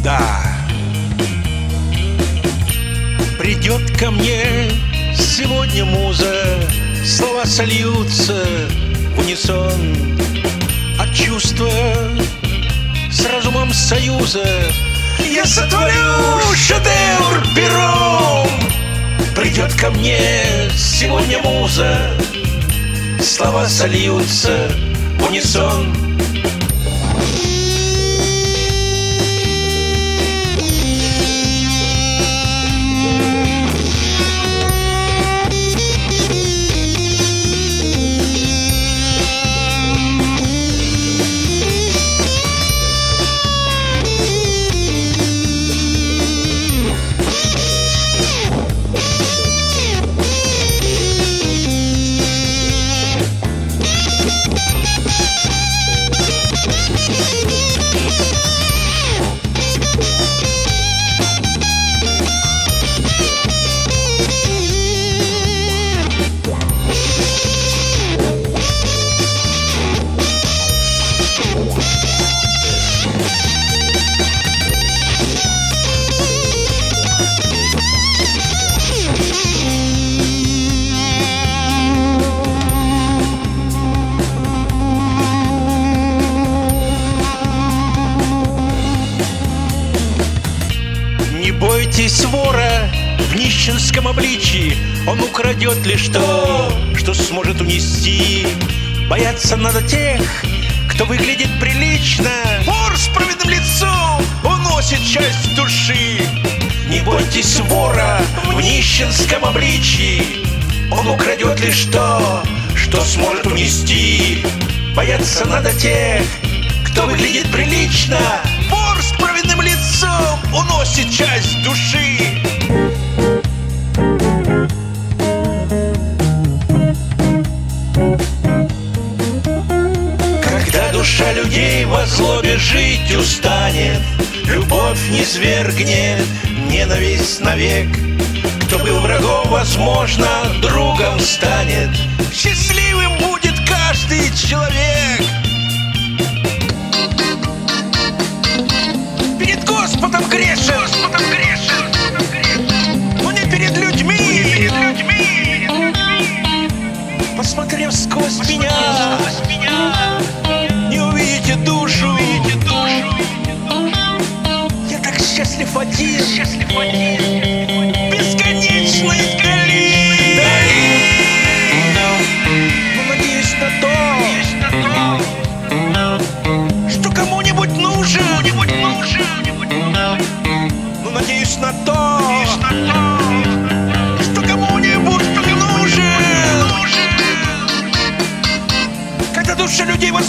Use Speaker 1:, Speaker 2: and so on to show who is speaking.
Speaker 1: всегда. Придет ко мне сегодня муза Слова сольются в унисон. А чувства с разумом союза Я сотворю шедевр пером. Придет ко мне сегодня муза Слова сольются в унисон. Бойтесь вора в нищенском обличии. Он украдет лишь то, что сможет унести. Бояться надо тех, кто выглядит прилично. Вор с праведным лицом уносит часть души. Не бойтесь вора в нищенском обличии. Он украдет лишь то, что сможет унести. Бояться надо тех, кто выглядит прилично уносит часть души. Когда душа людей во злобе жить устанет Любовь не свергнет, ненависть навек. Кто был врагом, возможно, другом станет. Счастливым будет каждый человек на то, что кому-нибудь нужен, когда душа людей во